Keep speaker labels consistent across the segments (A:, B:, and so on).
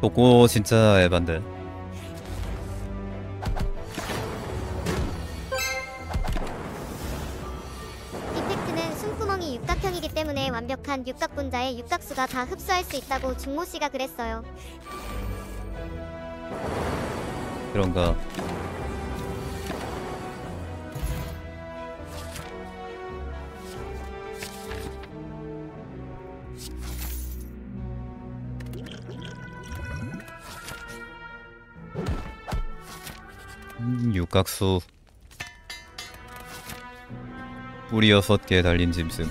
A: 도고 진짜 에반데
B: 이펙트는 숨구멍이 육각형이기 때문에 완벽한 육각분자의 육각수가 다 흡수할 수 있다고 중모 씨가 그랬어요.
A: 그런가 육각수. 뿌리 여섯 개 달린 짐승.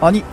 A: 아니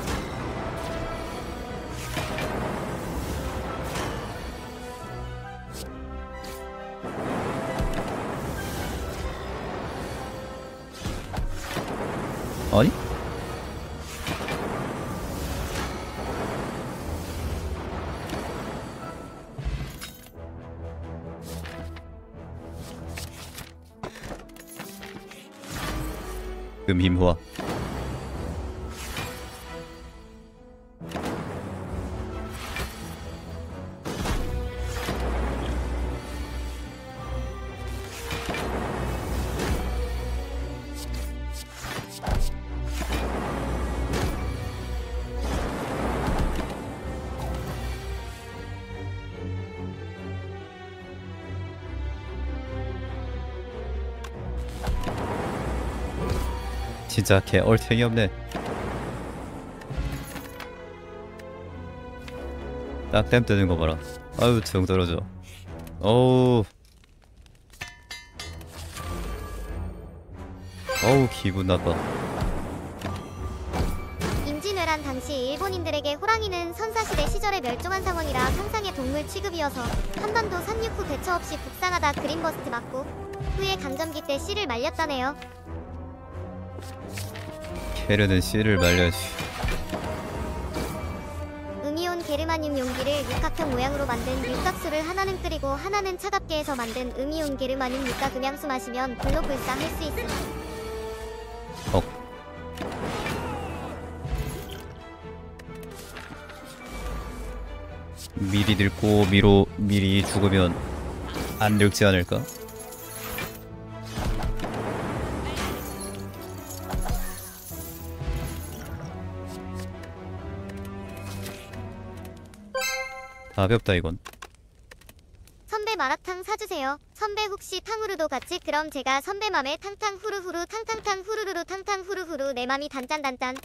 A: 진짜 개 얼탱이 없네. 딱땜 뜨는 거 봐라. 아유 정 떨어져. 어우. 어우 기분 나빠.
B: 임진왜란 당시 일본인들에게 호랑이는 선사시대 시절에 멸종한 상황이라 상상의 동물 취급이어서 한반도 상륙 후 대처 없이 북상하다 그린버스트 맞고 후에 강점기 때 씨를 말렸다네요.
A: 캐르는 씨를 말려주.
B: 음이온 게르마늄 용기를 육각형 모양으로 만든 육각수를 하나는 끓이고 하나는 차갑게 해서 만든 음이온 게르마늄 육각 음양수 마시면 불로불사할 수 있음.
A: 억. 미리 늙고 미로 미리 죽으면 안 늙지 않을까? 답이 없다 이건.
B: 선배 마라탕 사주세요. 선배 혹시 탕후루도 같이? 그럼 제가 선배 맘에 탕탕 후루후루 탕탕탕 후루루루 탕탕 후루후루 내 맘이 단짠단짠.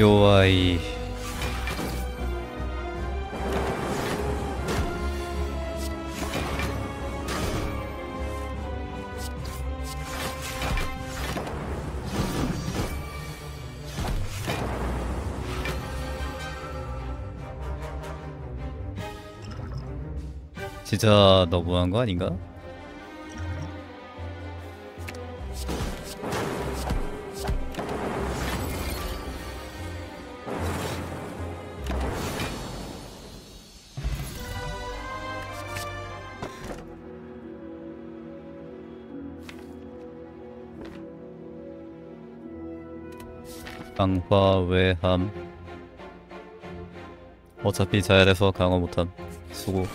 A: 요아이 진짜 너무한 거 아닌가? 강화 외함. 어차피 자열에서 강화 못함. 수고.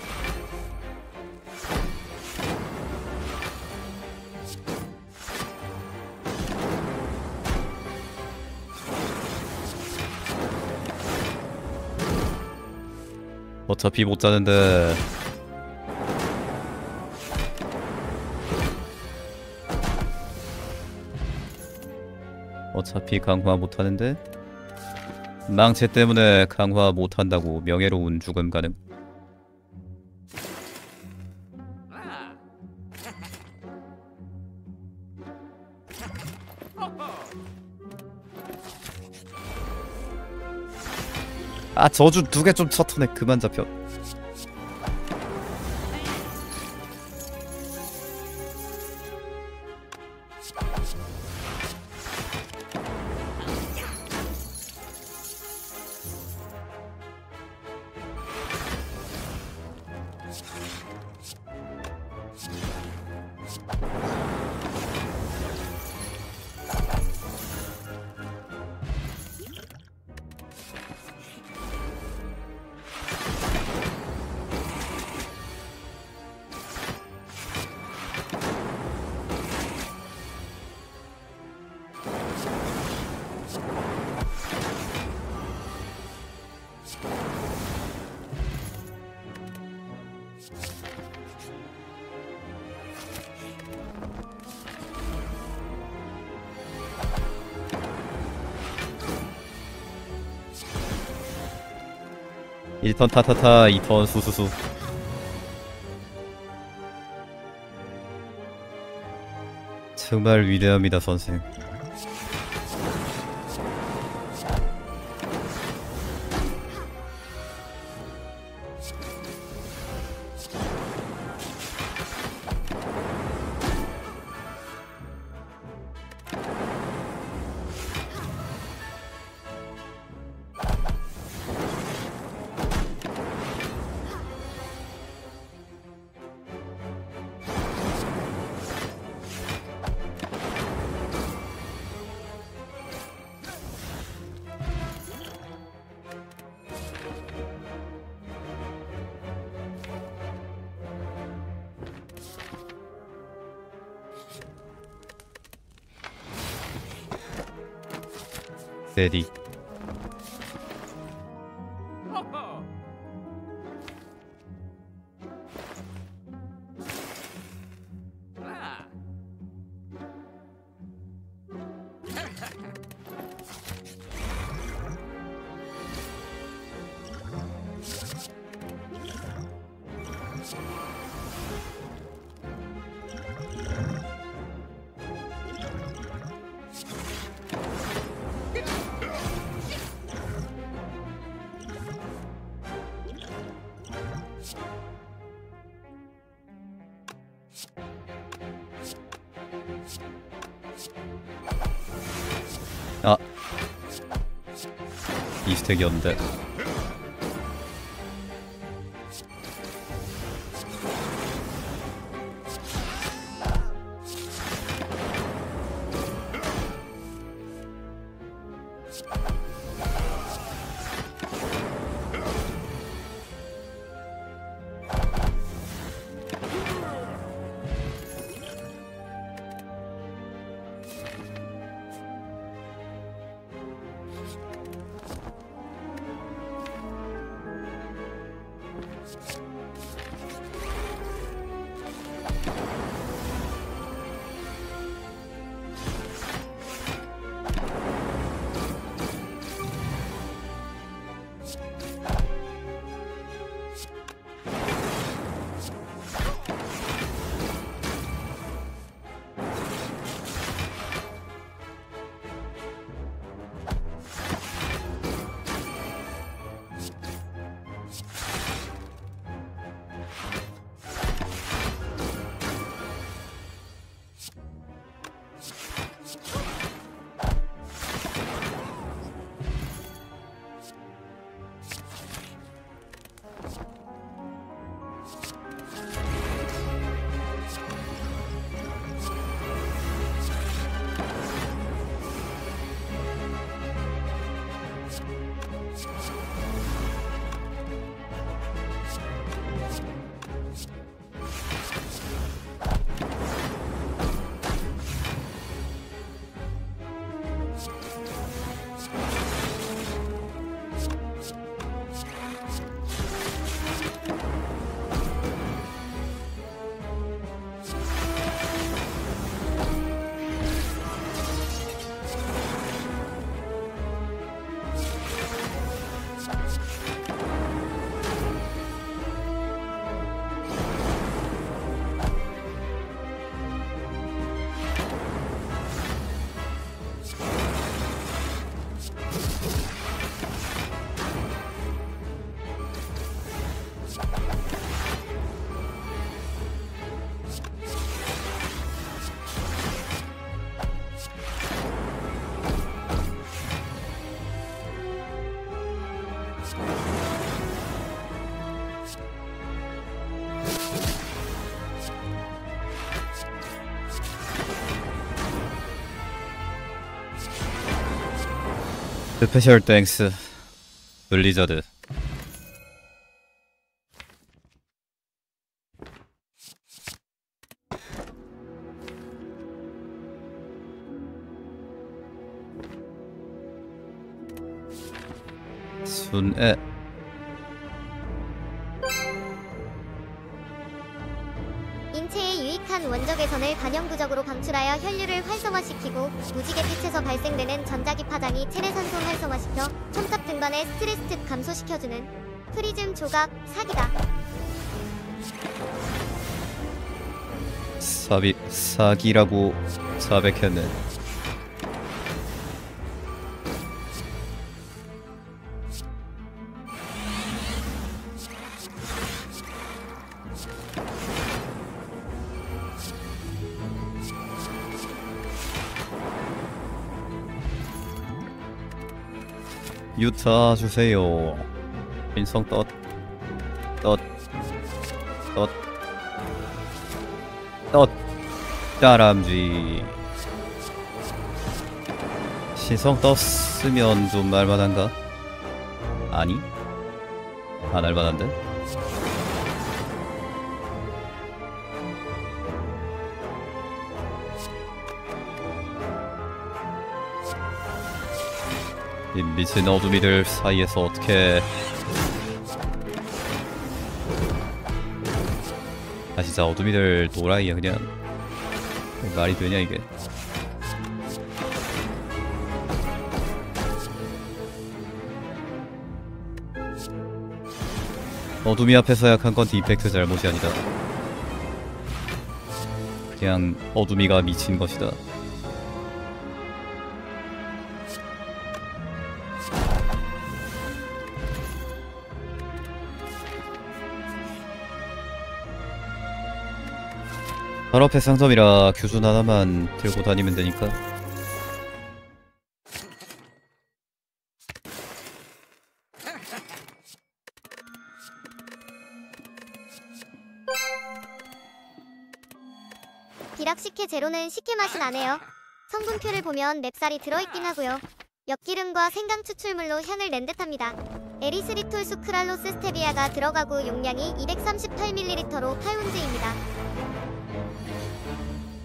A: 어차피 못 자는데 어차피 강화 못하는데? 망치 때문에 강화 못한다고 명예로운 죽음 가능. 아 저주 두 개 좀 쳐터네. 그만 잡혀 일턴 타타타 이턴 수수수. 정말 위대합니다 선생 데디 아 스택이었는데 special thanks 블리자드 순애
B: 원적외선을 반영구적으로 방출하여 혈류를 활성화시키고 무지개 빛에서 발생되는 전자기 파장이 체내산소 활성화시켜 첨탑 등반의 스트레스 특 감소시켜주는 프리즘 조각 사기다.
A: 사비 사기라고 사백했네 유타 주세요 인성 떳 떳, 떳, 떳, 다람쥐 신성 떴으면 좀 날만한가? 아니? 안 할만한데? 이 미친 어둠이들 사이에서 어떻게 아 진짜 어둠이들 노라이야 그냥 말이 되냐 이게? 어둠이 앞에서 약한 건 디펙트 잘못이 아니다. 그냥 어둠이가 미친 것이다 앞에 상점이라 규준 하나만 들고 다니면 되니까
B: 비락 식혜 제로는 식혜 맛이 나네요. 성분표를 보면 맵쌀이 들어있긴 하고요. 엿기름과 생강 추출물로 향을 낸 듯합니다. 에리스리톨 수크랄로스 스테비아가 들어가고 용량이 238ml로 8운즈입니다.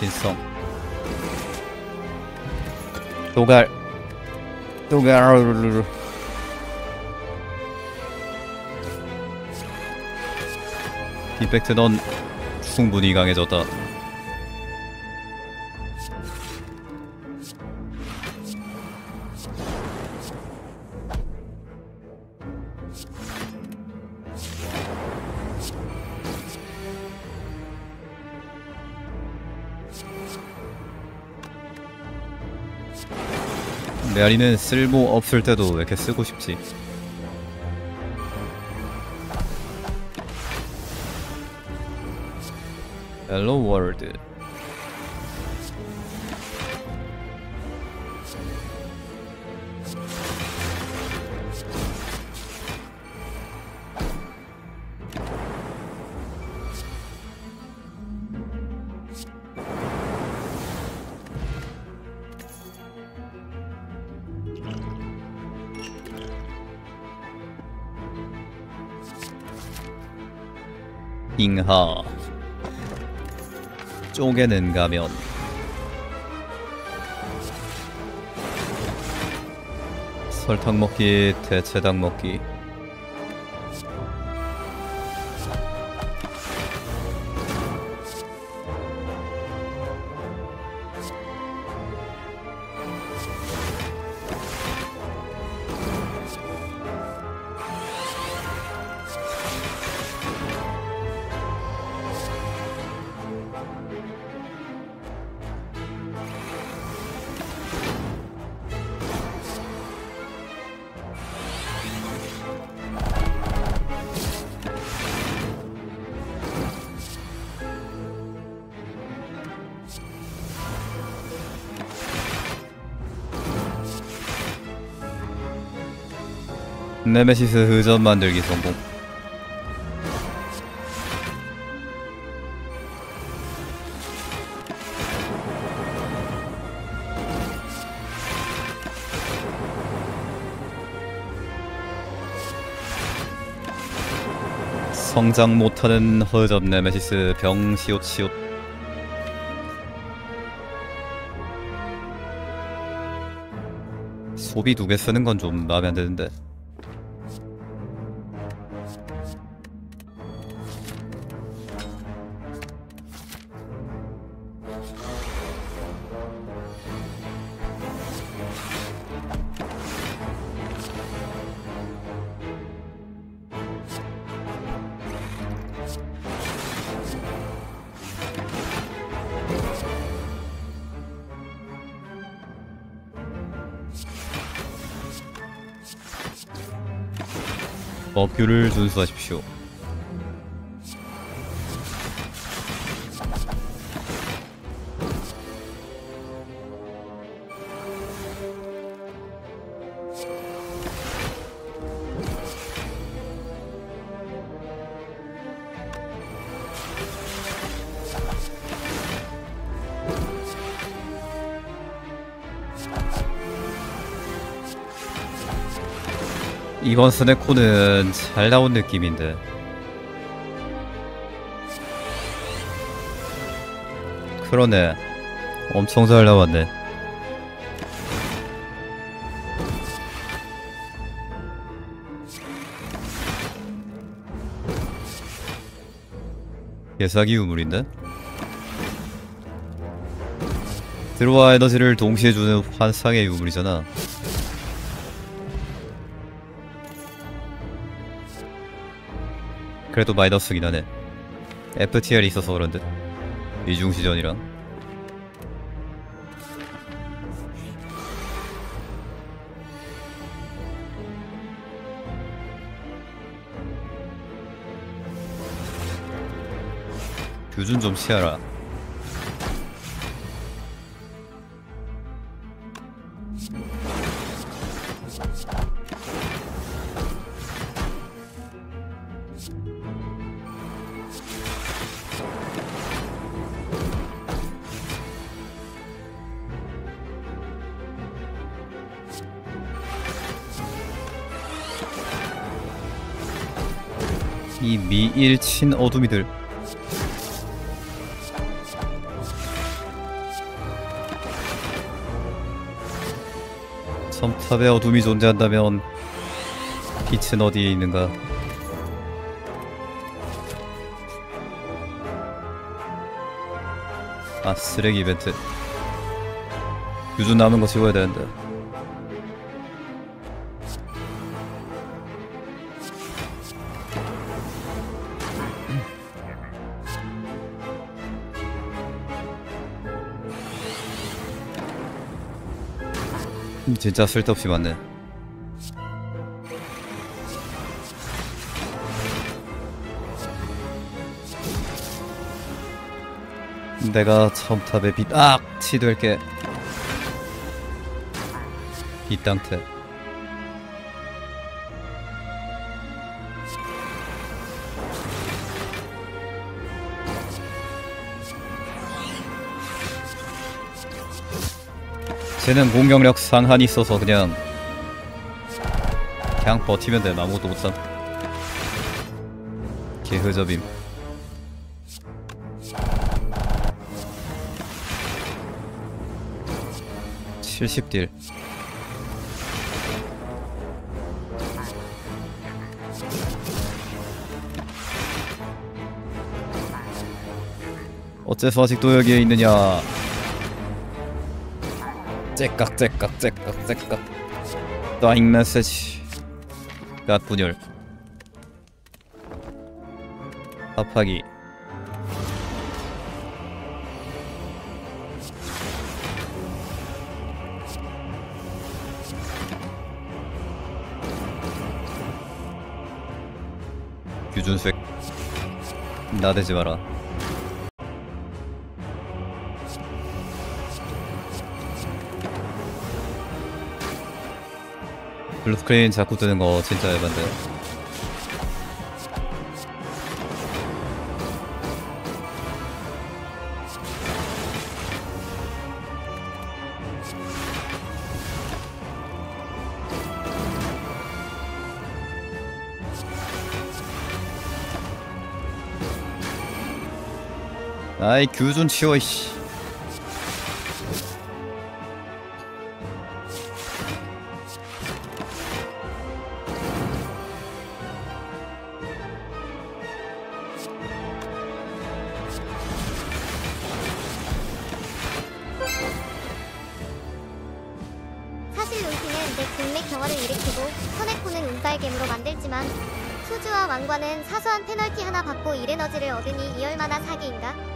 A: 신성. 도갈. 도갈 디펙트 넌 충분히 강해졌다 메아리는 쓸모 없을 때도 왜 이렇게 쓰고 싶지? 헬로 월드 잉하. 쪼개는 가면. 설탕 먹기 대체당 먹기 네메시스 흐전 만들기 성공. 성장 못하는 허접 네메시스 병시옷시옷 소비 두 개 쓰는 건 좀 마음에 안 드는데 법규를 준수하십시오. 이번 스네코는 잘 나온 느낌인데. 그러네. 엄청 잘 나왔네. 개사기 유물인데? 들어와 에너지를 동시에 주는 환상의 유물이잖아 그래도 마이너스긴 하네. FTL이 있어서 그런 듯. 이중시전이랑. 규준 좀 치아라 일친 어둠이들. 섬탑에 어둠이 존재한다면 빛은 어디에 있는가? 아 쓰레기 이벤트. 유준 남은 거 지워야 되는데 진짜 쓸데없이 많네. 내가 첨탑에 빛, 악! 치될게. 빛땅태 쟤는 공격력 상한이 있어서 그냥 그냥 버티면 돼 아무것도 못함 개흐접임. 칠십 딜. 어째서 아직도 여기에 있느냐 째깍 째깍 째깍 째깍. 따잉 메시지 갓 분열. 합하기. 규준색. 나대지 마라 블루 스크린 자꾸 뜨는 거 진짜 에반데. 아이 규좀 치워 이씨.
B: 국내 경화를 일으키고 커넥코는 운빨겜으로 만들지만 수주와 왕관은 사소한 페널티 하나 받고 일에너지를 얻으니 이 얼마나 사기인가?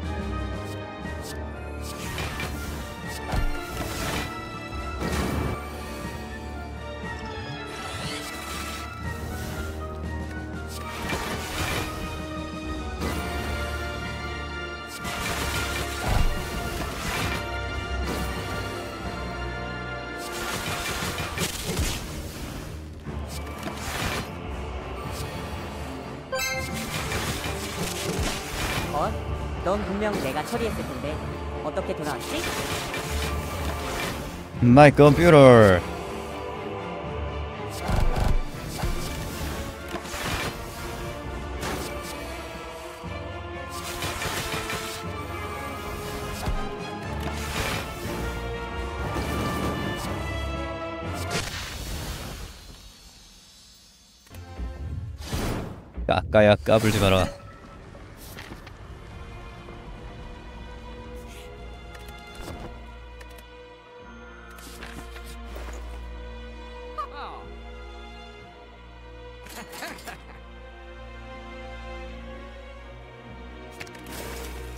C: 처리했을 텐데 어떻게 돌아왔지?
A: 마이 컴퓨터. 까까야 까불지 마라.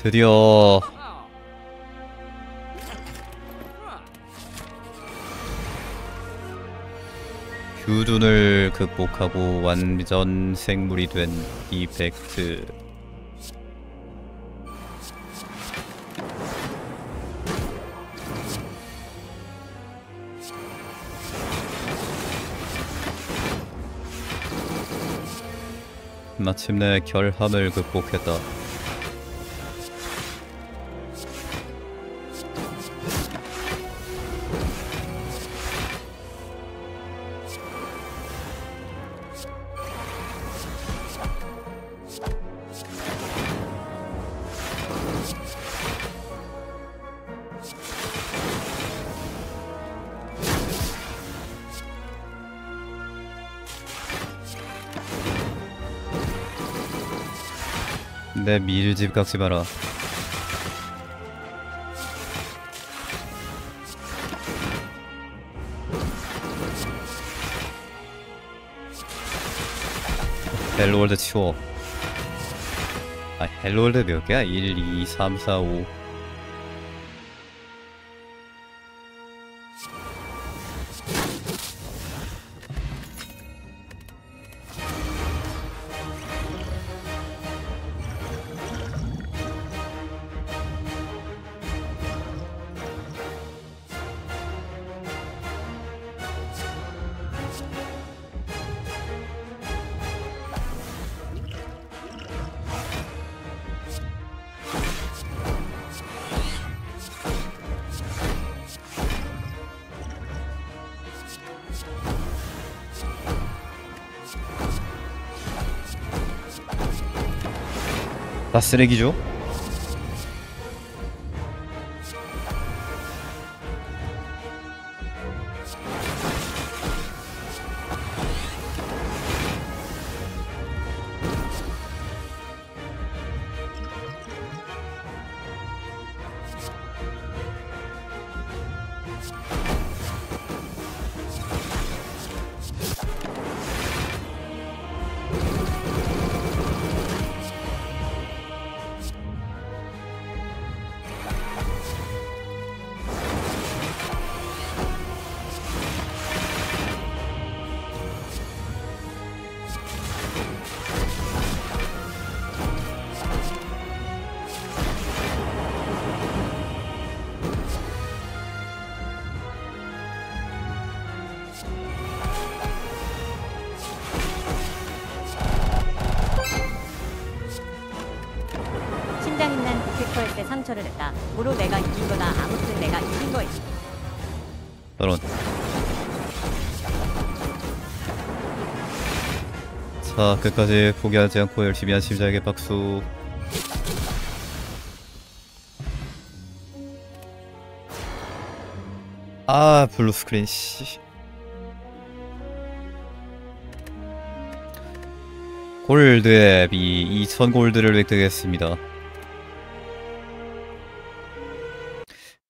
A: 드디어 규둔을 극복하고 완전 생물이 된 이펙트 마침내 결함을 극복했다. 밀집 깎지 마라. 헬로월드 치워. 아 헬로월드 몇 개야? 1, 2, 3, 4, 5. 다 쓰레기죠?
C: 냈다. 고로 내가 이긴 거다. 아무튼 내가 이긴 거지.
A: 저런 자 끝까지 포기하지 않고 열심히 한 심장에게 박수 아 blue screen 씨 골드 앱이 2000 골드를 획득했습니다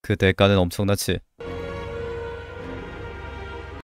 A: 그 대가는 엄청났지